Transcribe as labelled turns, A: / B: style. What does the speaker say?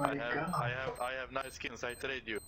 A: My
B: I have,
A: god.
B: I have, I have nice skins. I trade you.